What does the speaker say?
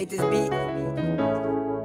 made this beat.